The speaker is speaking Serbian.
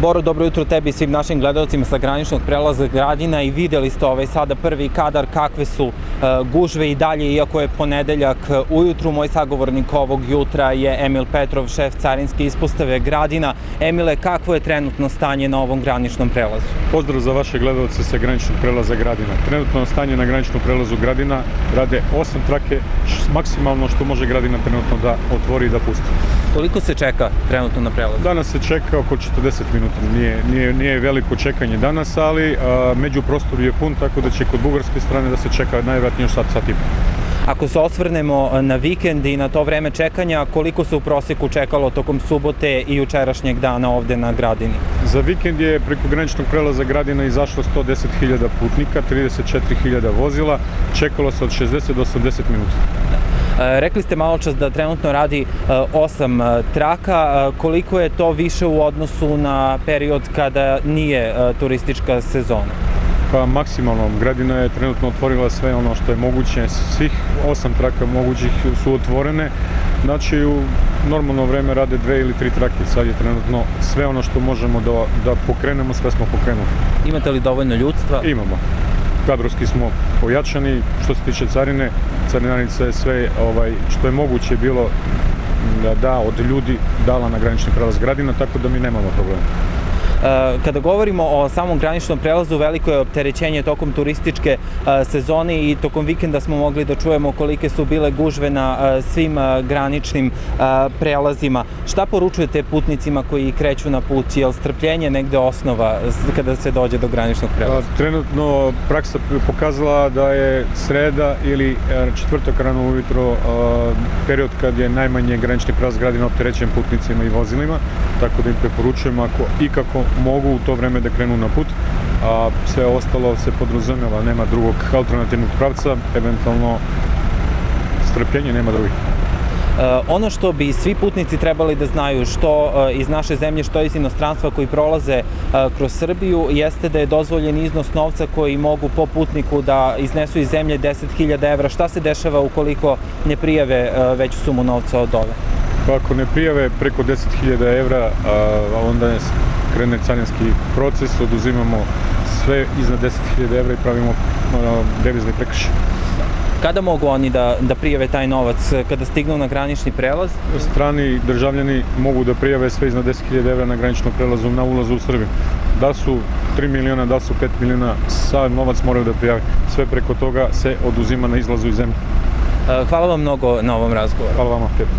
Boro, dobro jutro tebi i svim našim gledalcima sa graničnog prelaza Gradina i videli ste ovaj sada prvi kadar kakve su uh, gužve i dalje, iako je ponedeljak ujutru. Moj sagovornik ovog jutra je Emil Petrov, šef carinske ispostave Gradina. Emile, kakvo je trenutno stanje na ovom graničnom prelazu? Pozdrav za vaše gledalce sa graničnog prelaza Gradina. Trenutno stanje na graničnom prelazu Gradina rade osam trake, š- maksimalno što može Gradina trenutno da otvori i da pusti. Koliko se čeka trenutno na prelazu? Danas se čeka oko 40 minuta, nije, nije, nije veliko čekanje danas, ali a, međuprostor je pun, tako da će kod bugarske strane da se čeka najvjerojatnije još sat, sat i po. Ako se osvrnemo na vikend i na to vreme čekanja, koliko se u proseku čekalo tokom subote i jučerašnjeg dana ovde na Gradini? Za vikend je preko graničnog prelaza Gradina izašlo 110.000 putnika, 34.000 vozila, čekalo se od 60 do 80 minuta. Rekli ste malo čas da trenutno radi osam traka. Koliko je to više u odnosu na period kada nije turistička sezona? Pa maksimalno, Gradina je trenutno otvorila sve ono što je moguće, svih osam traka mogućih su otvorene, znači u normalno vreme rade dve ili tri trake, sad je trenutno sve ono što možemo da, da pokrenemo, sve smo pokrenuli. Imate li dovoljno ljudstva? Imamo. Kadrovski smo pojačani, što se tiče carine, carinarnica je sve ovaj, što je moguće bilo da da od ljudi dala na granični prelaz Gradina, tako da mi nemamo problema. E, Kada govorimo o samom graničnom prelazu, veliko je opterećenje tokom turističke e, sezone i tokom vikenda smo mogli da čujemo kolike su bile gužve na e, svim graničnim prelazima. Šta poručujete putnicima koji kreću na put? Je li strpljenje negde osnova kada se dođe do graničnog prelaza? Pa, trenutno praksa pokazala da je sreda ili četvrtak rano ujutro period kad je najmanje granični prelaz Gradina opterećen putnicima i vozilima, tako da im preporučujem ako ikako mogu u to vreme da krenu na put, a sve ostalo se podrazumeva, nema drugog alternativnog pravca, eventualno strpljenje nema drugih. E, ono što bi svi putnici trebali da znaju što e, iz naše zemlje, što iz inostranstva koji prolaze e, kroz Srbiju, jeste da je dozvoljen iznos novca koji mogu po putniku da iznesu iz zemlje 10.000 evra. Šta se dešava ukoliko ne prijave veću sumu novca od ove? Pa ako ne prijave preko 10.000 evra, a, onda krene carinski proces, oduzimamo sve iznad 10.000 evra i pravimo devizni prekršaj. Kada mogu oni da, da prijave taj novac? Kada stignu na granični prelaz? Strani državljani mogu da prijave sve iznad 10.000 evra na graničnom prelazu na ulazu u Srbiju. Da su 3 miliona, da su 5 miliona, sav novac moraju da prijave. Sve preko toga se oduzima na izlazu iz zemlje. Hvala vam mnogo na ovom razgovoru. Hvala vama, Petar.